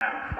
Madam